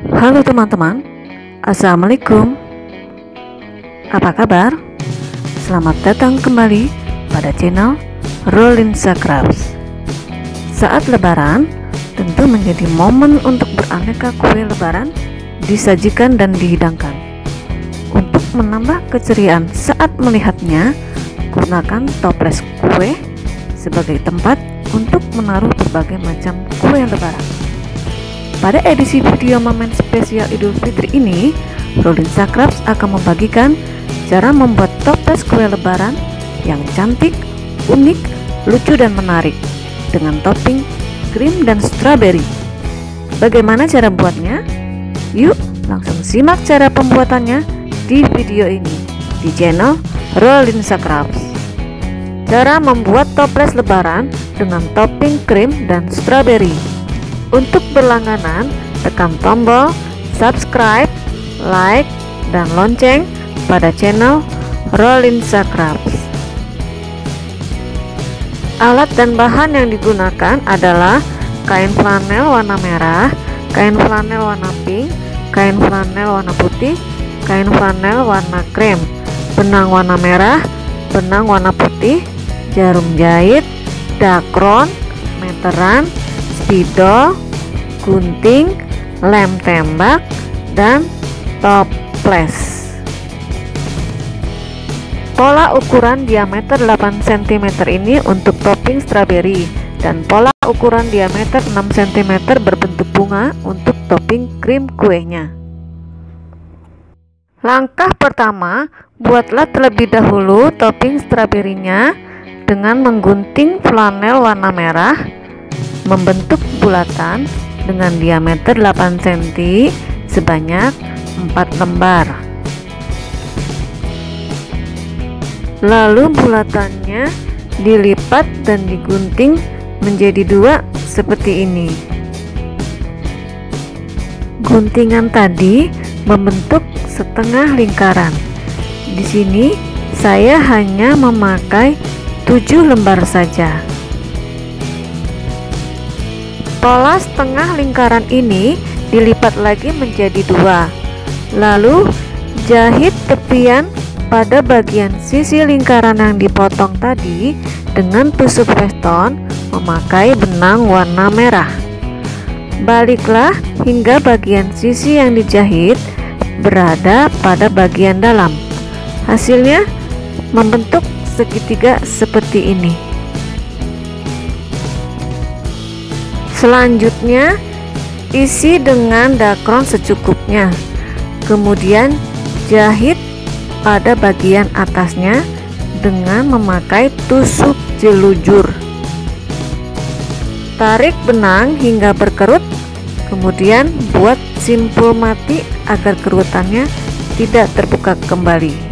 Halo teman-teman, Assalamualaikum. Apa kabar? Selamat datang kembali pada channel Rolling Crafts. Saat lebaran, tentu menjadi momen untuk beraneka kue lebaran disajikan dan dihidangkan. Untuk menambah keceriaan saat melihatnya, gunakan toples kue sebagai tempat untuk menaruh berbagai macam kue lebaran. Pada edisi video momen spesial Idul Fitri ini, Rolling Crafts akan membagikan cara membuat toples kue lebaran yang cantik, unik, lucu dan menarik dengan topping krim dan strawberry. Bagaimana cara buatnya? Yuk, langsung simak cara pembuatannya di video ini di channel Rolling Crafts. Cara membuat toples lebaran dengan topping krim dan strawberry. Untuk berlangganan, tekan tombol subscribe, like, dan lonceng pada channel Rolling Crafts. Alat dan bahan yang digunakan adalah kain flanel warna merah, kain flanel warna pink, kain flanel warna putih, kain flanel warna krem, benang warna merah, benang warna putih, jarum jahit, dakron, meteran, spidol, gunting, lem tembak, dan toples. Pola ukuran diameter 8 cm ini untuk topping strawberry dan pola ukuran diameter 6 cm berbentuk bunga untuk topping krim kuenya. Langkah pertama, buatlah terlebih dahulu topping stroberinya dengan menggunting flanel warna merah membentuk bulatan dengan diameter 8 cm sebanyak 4 lembar. Lalu bulatannya dilipat dan digunting menjadi dua seperti ini. Guntingan tadi membentuk setengah lingkaran. Di sini saya hanya memakai 7 lembar saja Pola setengah lingkaran ini dilipat lagi menjadi dua. Lalu jahit tepian pada bagian sisi lingkaran yang dipotong tadi dengan tusuk weston memakai benang warna merah. Baliklah hingga bagian sisi yang dijahit berada pada bagian dalam. Hasilnya membentuk segitiga seperti ini. Selanjutnya, isi dengan dakron secukupnya. Kemudian jahit pada bagian atasnya dengan memakai tusuk jelujur. Tarik benang hingga berkerut, kemudian buat simpul mati agar kerutannya tidak terbuka kembali.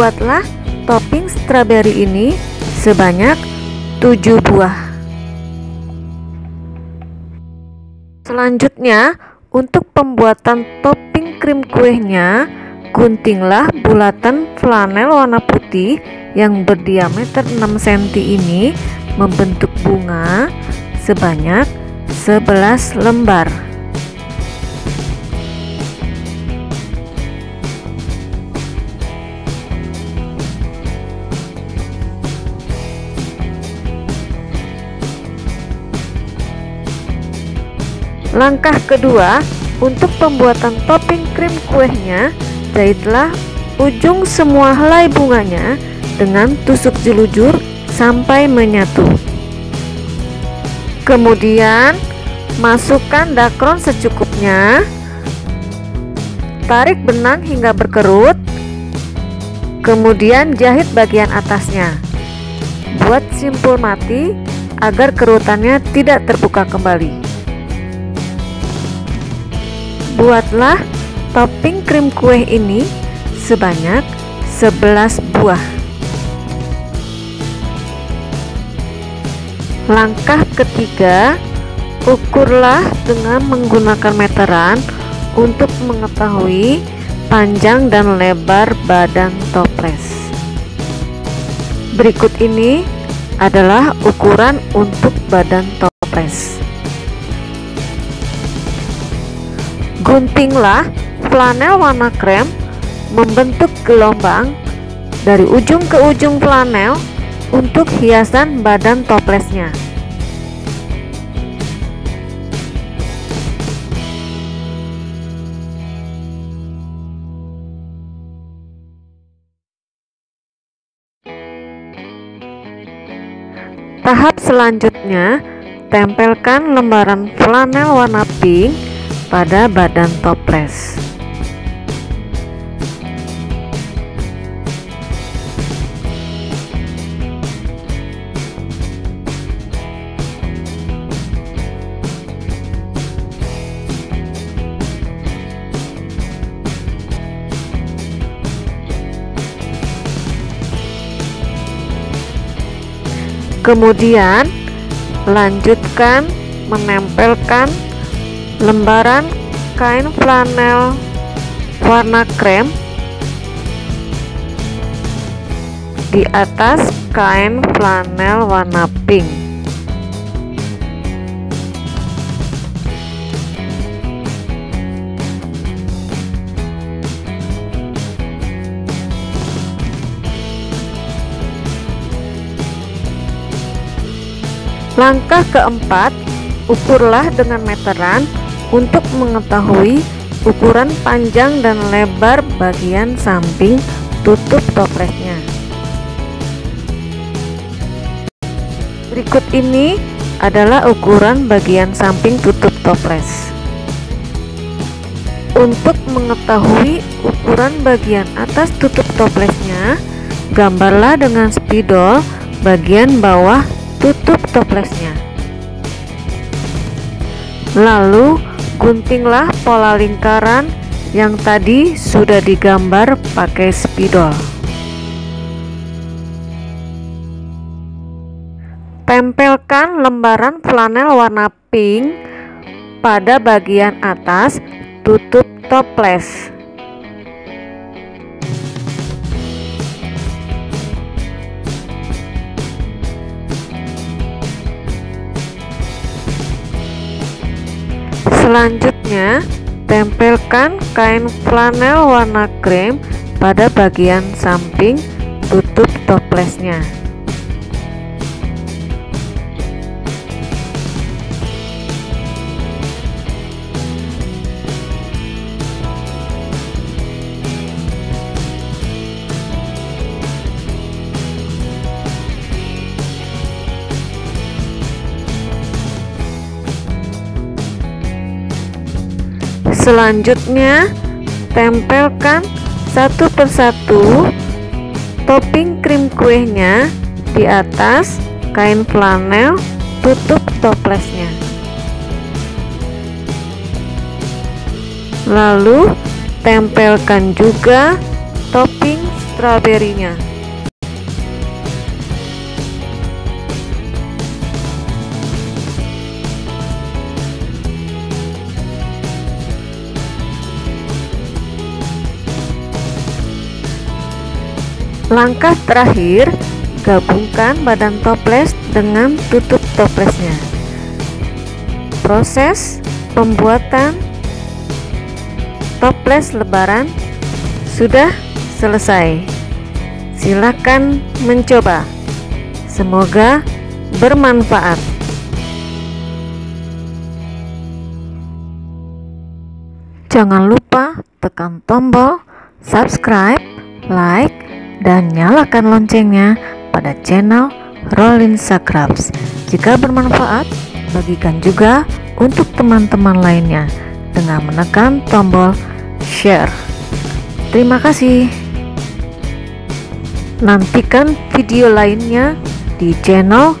Buatlah topping strawberry ini sebanyak 7 buah. Selanjutnya, untuk pembuatan topping krim kuehnya, guntinglah bulatan flanel warna putih yang berdiameter 6 cm ini membentuk bunga sebanyak 11 lembar. Langkah kedua, untuk pembuatan topping krim kuehnya, jahitlah ujung semua helai bunganya dengan tusuk jelujur sampai menyatu. Kemudian, masukkan dakron secukupnya. Tarik benang hingga berkerut. Kemudian jahit bagian atasnya. Buat simpul mati agar kerutannya tidak terbuka kembali. Buatlah topping krim kue ini sebanyak 11 buah. Langkah ketiga, ukurlah dengan menggunakan meteran untuk mengetahui panjang dan lebar badan toples. Berikut ini adalah ukuran untuk badan toples. Guntinglah flanel warna krem membentuk gelombang dari ujung ke ujung flanel untuk hiasan badan toplesnya. Tahap selanjutnya, tempelkan lembaran flanel warna pink pada badan toples. Kemudian lanjutkan menempelkan lembaran kain flanel warna krem di atas kain flanel warna pink. Langkah keempat, ukurlah dengan meteran untuk mengetahui ukuran panjang dan lebar bagian samping tutup toplesnya. Berikut ini adalah ukuran bagian samping tutup toples. Untuk mengetahui ukuran bagian atas tutup toplesnya, gambarlah dengan spidol bagian bawah tutup toplesnya lalu guntinglah pola lingkaran yang tadi sudah digambar pakai spidol. Tempelkan lembaran flanel warna pink pada bagian atas tutup toples Selanjutnya, tempelkan kain flanel warna krem pada bagian samping tutup toplesnya. Selanjutnya, tempelkan satu persatu topping krim kuenya di atas kain flanel tutup toplesnya. Lalu, tempelkan juga topping stroberinya. Langkah terakhir, gabungkan badan toples dengan tutup toplesnya. Proses pembuatan toples lebaran sudah selesai. Silakan mencoba. Semoga bermanfaat. Jangan lupa tekan tombol subscribe, like, dan nyalakan loncengnya pada channel Rolling Sakrabs. Jika bermanfaat, bagikan juga untuk teman-teman lainnya dengan menekan tombol share. Terima kasih. Nantikan video lainnya di channel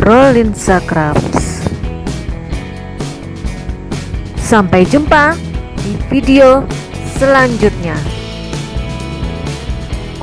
Rolling Sakrabs. Sampai jumpa di video selanjutnya.